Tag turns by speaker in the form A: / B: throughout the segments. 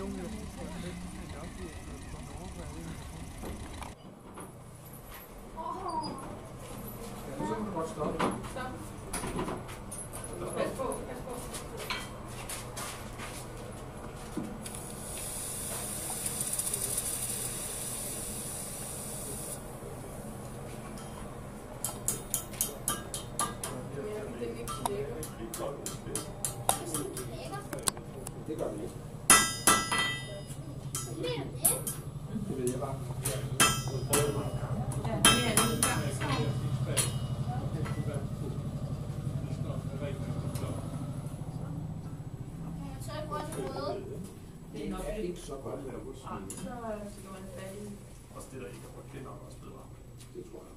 A: Thank you. Bedre.
B: Det tror jeg.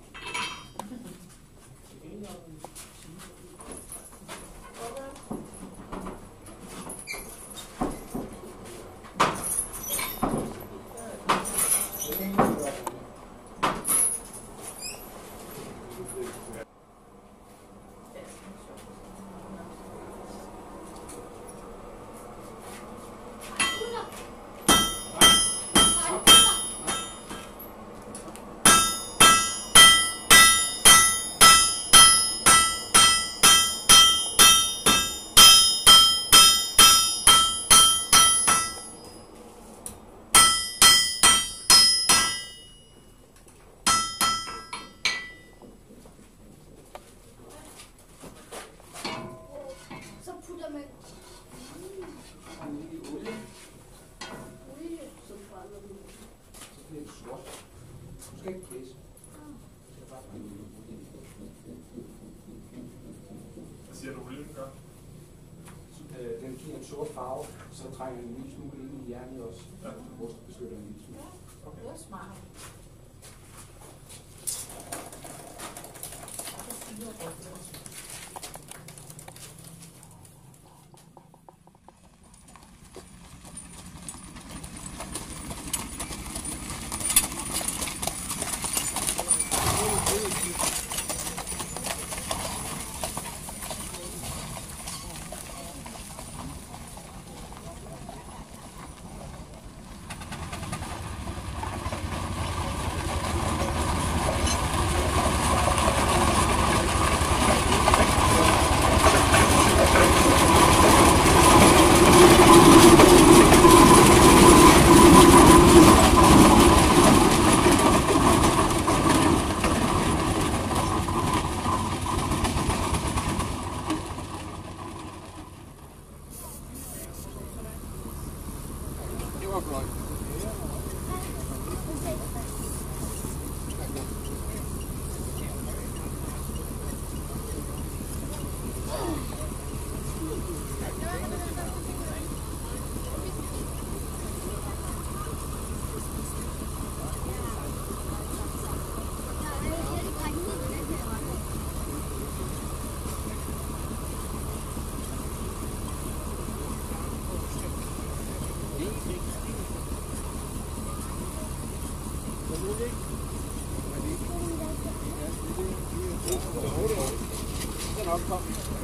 C: Så putter man
B: I olie,
C: olie, så brænder den.
B: så bliver det sort. Brænde olie.
A: Hvad siger du, olien gør?
B: Så, øh, Den giver en sort farve, så trænger den en lille smule ind i hjernen også.
A: Ja.
B: Rust beskytter en lille smule.
D: Det er smart.
E: Calma.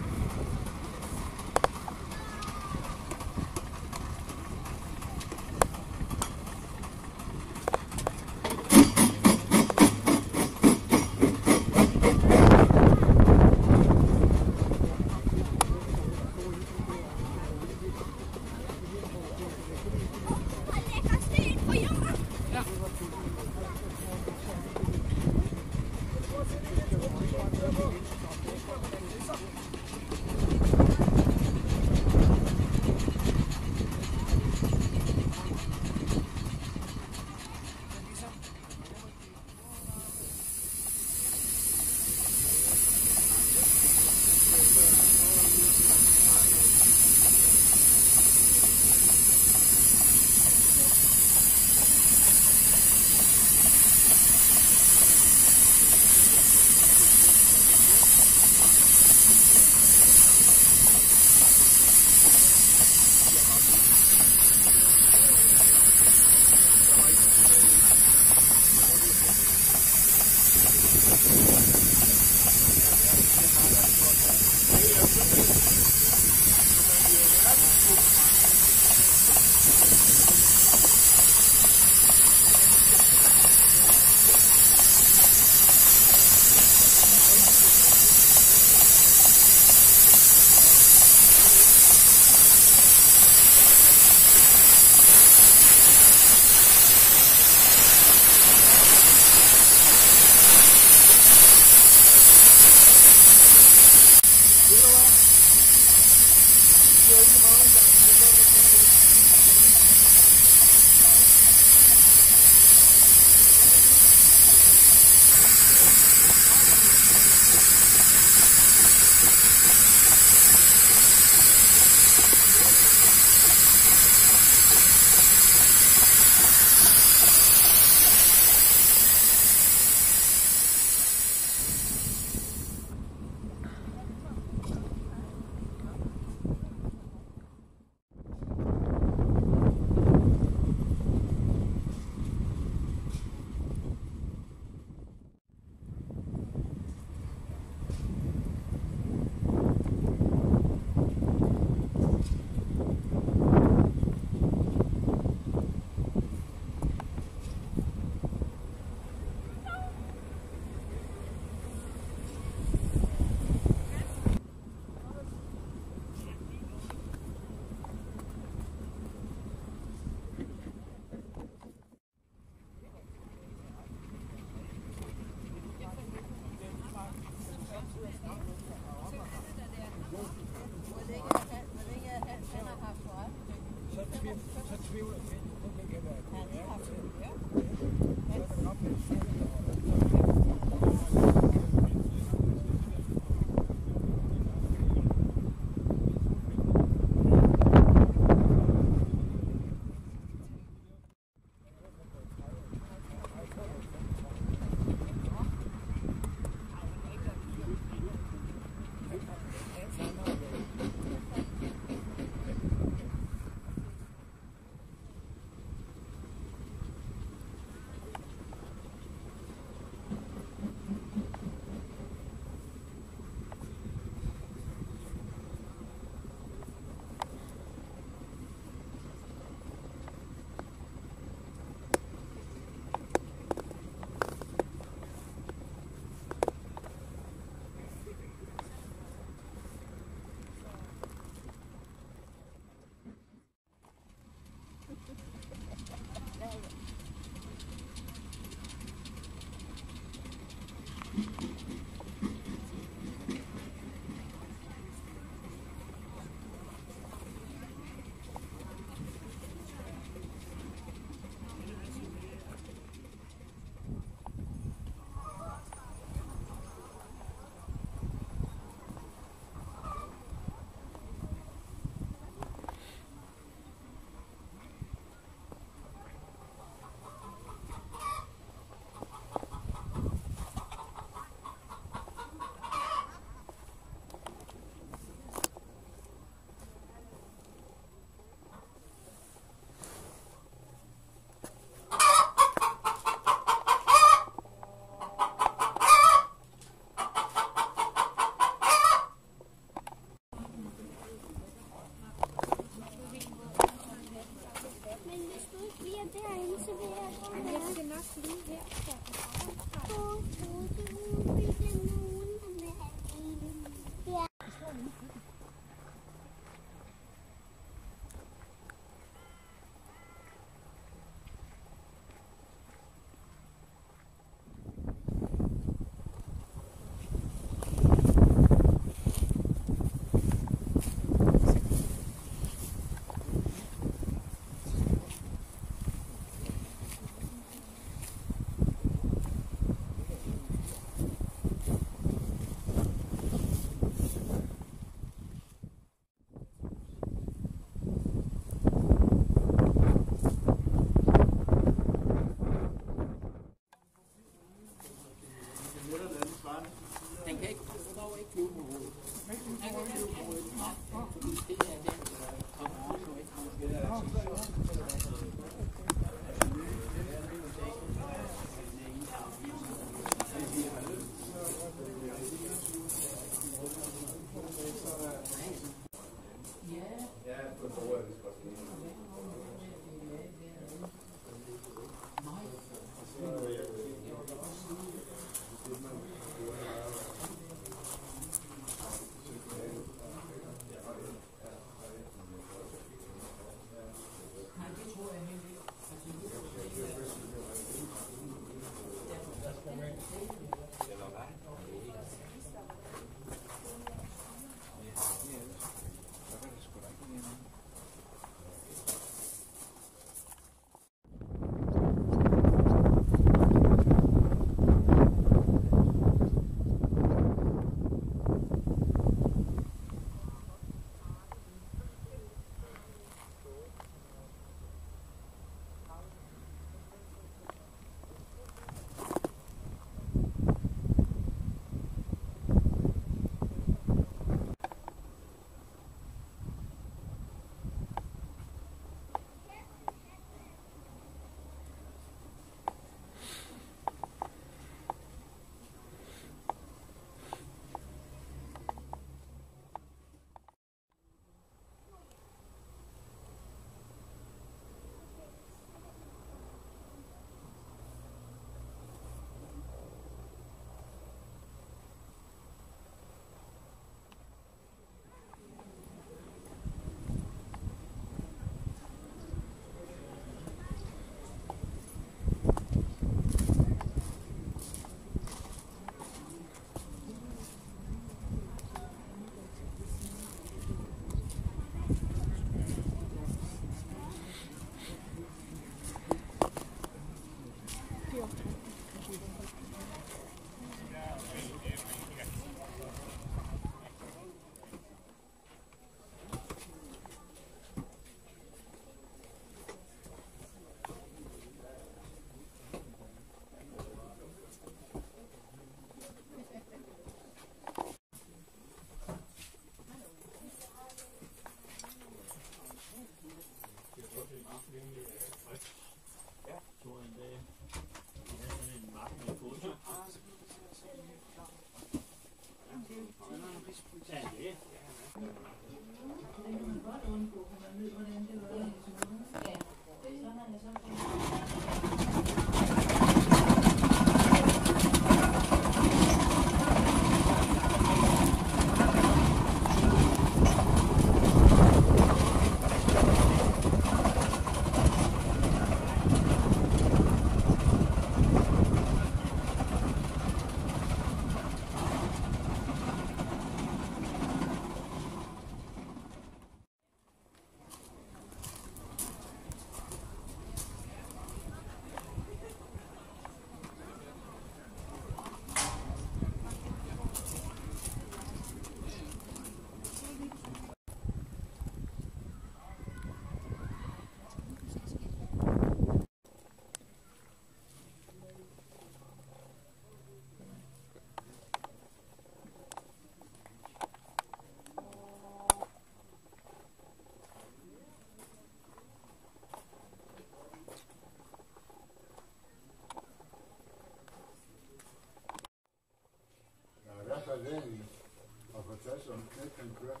E: Han kørte.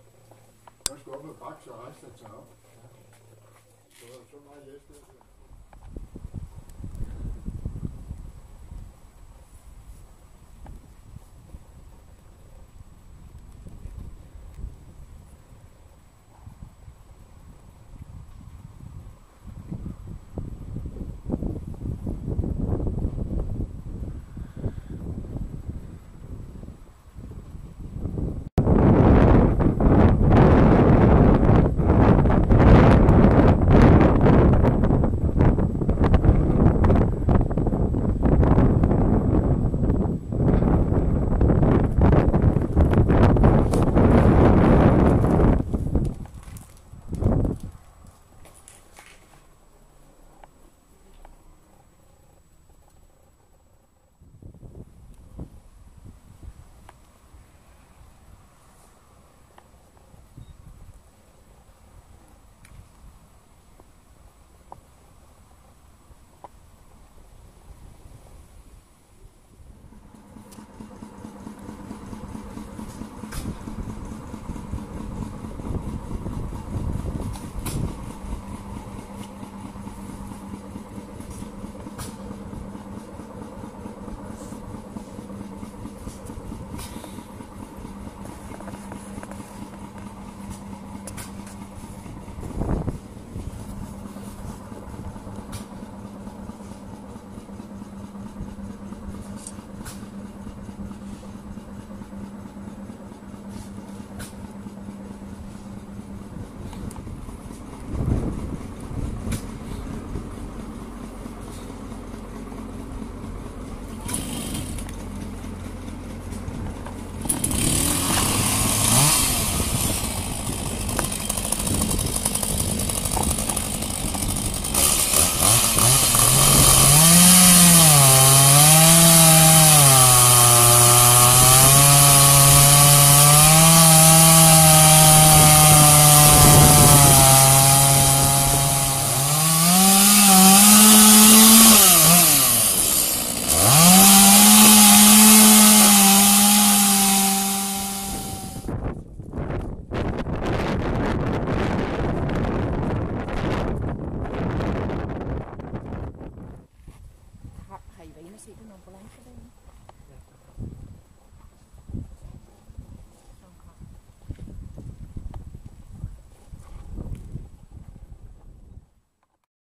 E: Man skulle op og bakke, så rejste han sig op. Så så meget hjælp.